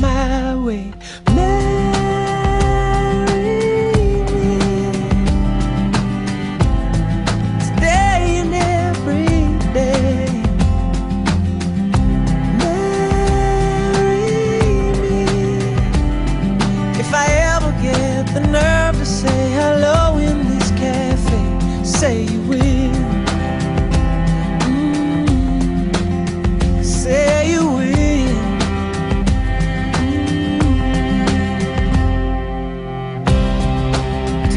my way.